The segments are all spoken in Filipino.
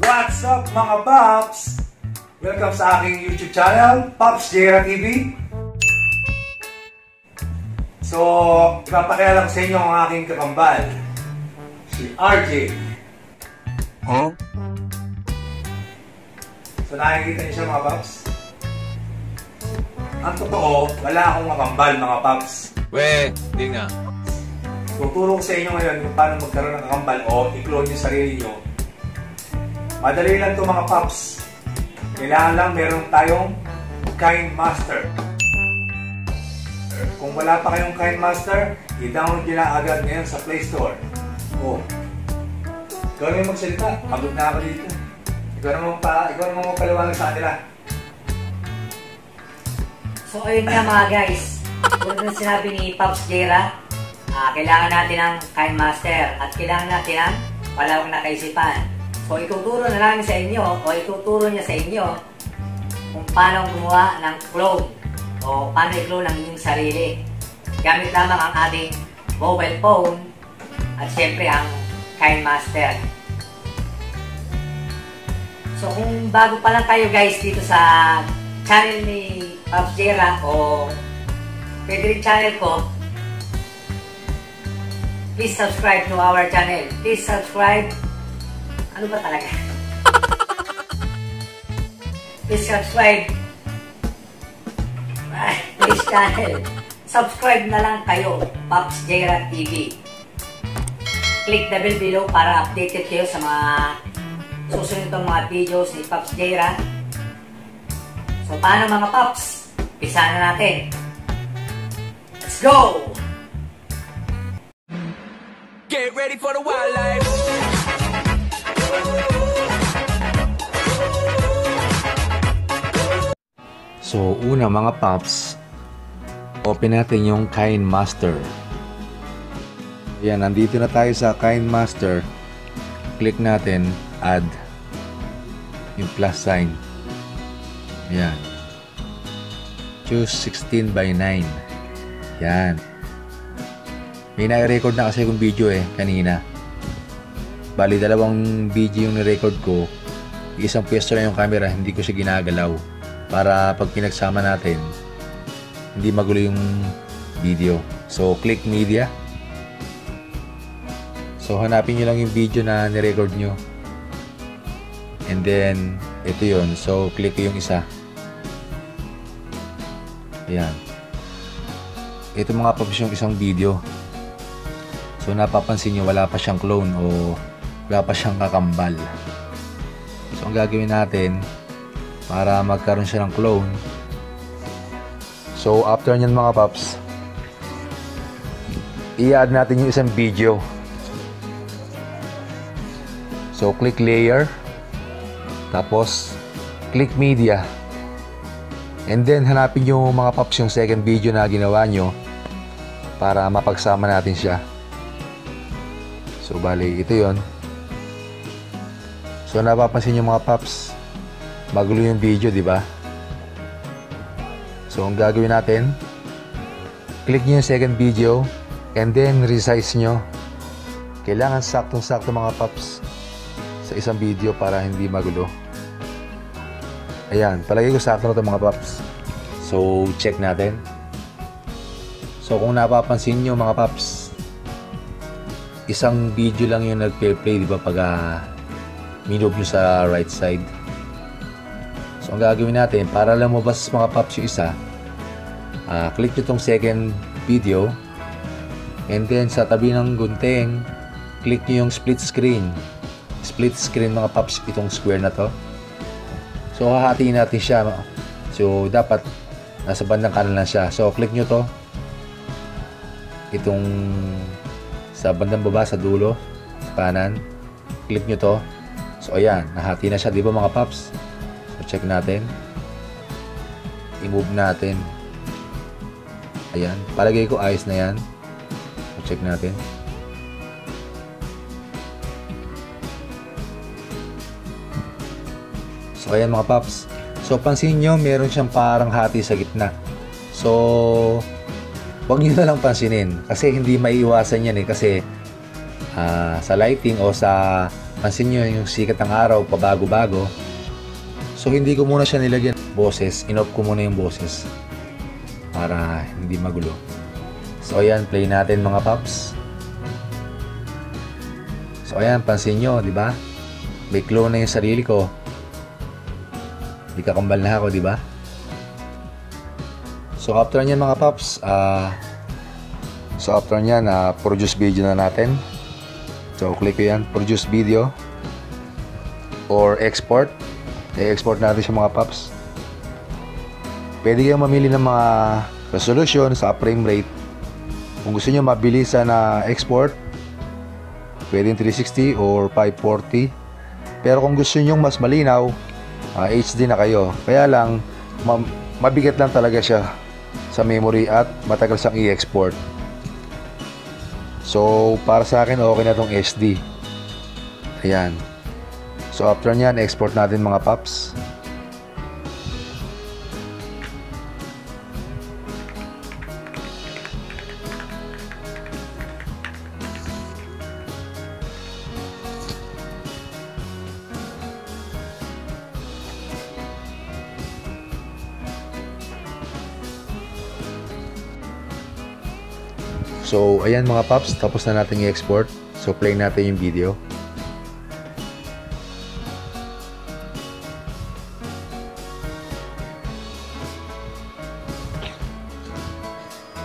What's up mga Pops? Welcome sa aking YouTube channel, Pops Jera TV. So, ipapakilala ko sa inyo ang aking kakambal, si RJ. Huh? So, nakikita niyo siya mga Pops? Ang totoo, wala akong kakambal mga Pops. We, di nga. Tuturo ko sa inyo ngayon kung paano magkaroon ng kakambal o i-clone yung sarili nyo. Madali lang to mga Pops. Kailangan lang meron tayong Kind Master. Kung wala pa kayong Kind Master, i-download nyo lang agad ngayon sa Play Store. Oh. Ikaw naman magsalita. Pagod na ako dito. Ikaw naman pa, ikaw naman magpaliwanag sa kanila. So ayun nga mga guys, tulad ng sinabi ni Pops Jera, ah, kailangan natin ng Kind Master at kailangan natin ng palawang na So ituturo na namin sa inyo o ituturo niya sa inyo kung paano gumawa ng clone o paano i-clone ang inyong sarili. Gamit lamang ang ating mobile phone at syempre ang Kind Master. So kung bago pa lang kayo guys dito sa channel ni Pops Jera o pwede rin channel ko, please subscribe to our channel. Please subscribe. Ano ba talaga? please subscribe. Ay, Please channel. Subscribe na lang kayo, Pops Jera TV. Click the bell below para updated kayo sa mga susunod itong mga videos ni Pops Jera. So, paano mga Pops? Pisa na natin. Let's go! Get ready for the wildlife. So, una mga paps, open natin yung Kind Master. Yan, nandito na tayo sa Kind Master. Click natin, add yung plus sign. Yan. Choose 16 by 9. Yan. May na-record na kasi yung video eh, kanina. Bali, dalawang video yung ni-record ko. Isang pwesto lang yung camera, hindi ko siya ginagalaw. Para pag pinagsama natin, hindi magulo yung video. So, click media. So, hanapin nyo lang yung video na ni-record nyo. And then, ito yon So, click yung isa. Ayan. Ito mga paps yung isang video. So, napapansin nyo, wala pa siyang clone o wala pa siyang kakambal. So, ang gagawin natin, para magkaroon siya ng clone. So, after nyan mga paps, i-add natin yung isang video. So, click layer. Tapos, click media. And then, hanapin nyo mga paps yung second video na ginawa nyo para mapagsama natin siya. So, bali, ito yon. So, napapansin nyo mga paps, magulo yung video, di ba? So, ang gagawin natin, click nyo yung second video, and then resize nyo. Kailangan saktong-sakto mga paps sa isang video para hindi magulo. Ayan, palagay ko sakto na ito mga paps. So, check natin. So, kung napapansin nyo mga paps, isang video lang yung nagpe-play, di ba, pag uh, minove nyo sa right side. So, ang gagawin natin, para lumabas mga paps yung isa, uh, click nyo itong second video, and then sa tabi ng gunting, click nyo yung split screen. Split screen mga paps, itong square na to. So, hahatiin natin siya. So, dapat nasa bandang kanan lang siya. So, click nyo to. Itong sa bandang baba, sa dulo, sa kanan. Click nyo to. So, ayan, nahati na siya. Di ba mga paps? So, check natin. I-move natin. Ayan. Palagay ko ayos na yan. So, check natin. So, ayan mga paps. So, pansin nyo, meron siyang parang hati sa gitna. So, wag nyo na lang pansinin. Kasi hindi maiiwasan yan eh. Kasi, ah, sa lighting o sa pansin nyo yung sikat ng araw pabago-bago. So hindi ko muna siya nilagyan boses. Inoff ko muna yung boses para hindi magulo. So ayan, play natin mga paps. So ayan, pansin nyo, di ba? Clone na yung sarili ko. Di kakambal na ako, di ba? So after nyan mga paps, ah so after nyan, ah, produce video na natin. So click ko yan, produce video or export. I-export natin siya mga paps. Pwede kayong mamili ng mga resolution sa frame rate. Kung gusto niyo mabilisan na export, pwedeng 360 or 540. Pero kung gusto niyo mas malinaw, ah, HD na kayo. Kaya lang, ma- mabigat lang talaga siya sa memory at matagal siyang i-export. So, para sa akin, okay na tong SD. Ayan. So, after nyan, export natin mga paps. So, ayan mga paps, tapos na natin i-export. So, play natin yung video.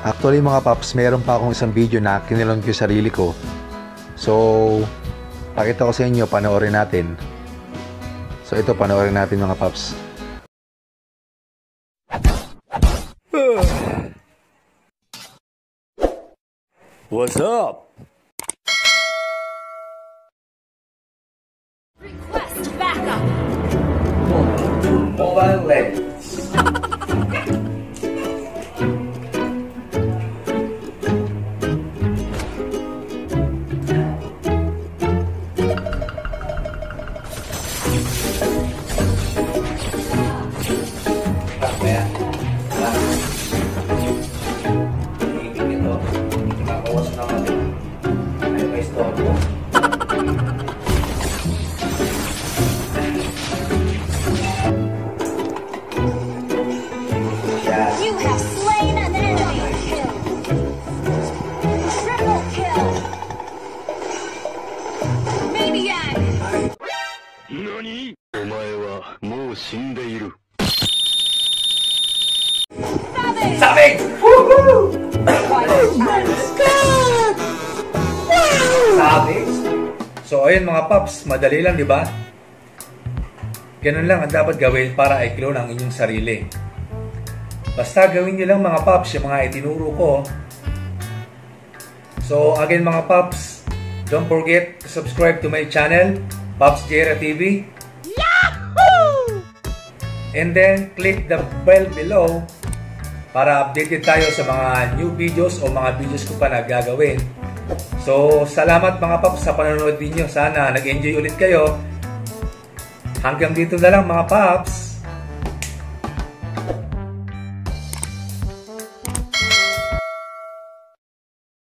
Actually mga paps, meron pa akong isang video na kinilong ko sarili ko. So, pakita ko sa inyo, panoorin natin. So, ito, panoorin natin mga paps. What's up? Request backup. Mobile Legends. Savage. Savage! Savage? So, ayun mga paps, madali lang, di ba? Ganun lang ang dapat gawin para i-clone ang inyong sarili. Basta gawin nyo lang mga paps yung mga itinuro ko. So, again mga paps, don't forget to subscribe to my channel, Pops Jera TV. And then, click the bell below para updated tayo sa mga new videos o mga videos ko pa na gagawin. So, salamat mga paps sa panonood ninyo. Sana nag-enjoy ulit kayo. Hanggang dito na lang mga paps.